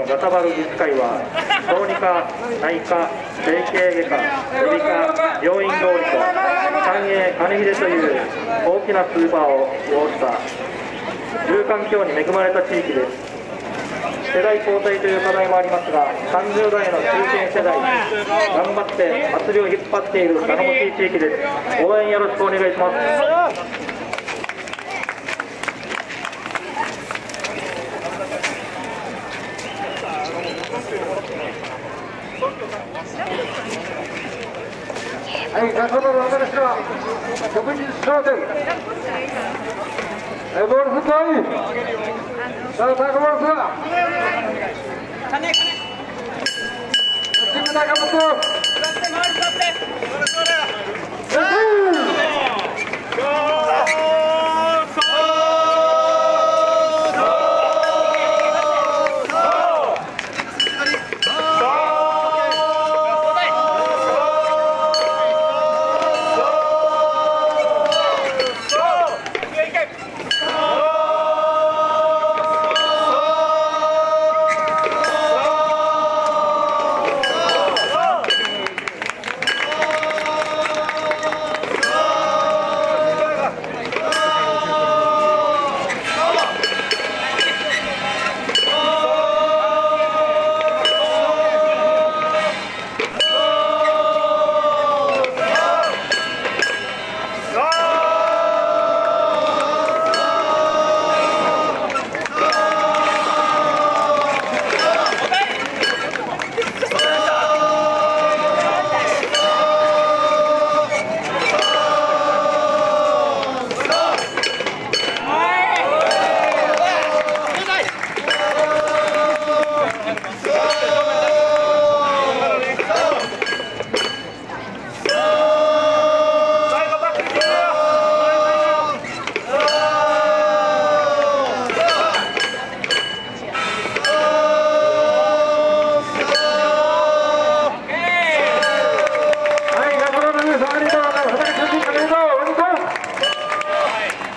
のガタバル技術会は小児科、内科、整形外科、耳鼻科、病院通りと三栄金秀という大きなスーパーを擁した住環境に恵まれた地域です世代交代という課題もありますが30代の中堅世代頑張って祭りを引っ張っている頼もしい地域です応援よろしくお願いしますはい、先ほどの私は、食事商店。え、ボールフットイン。さあ、タコボールさ。金、金。チーム仲間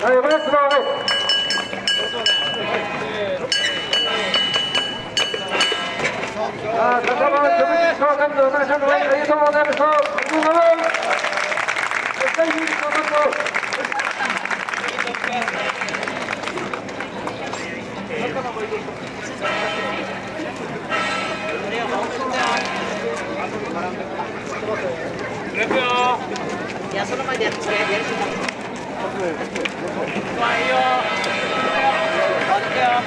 いやその前でやってくれ。係啊，得㗎。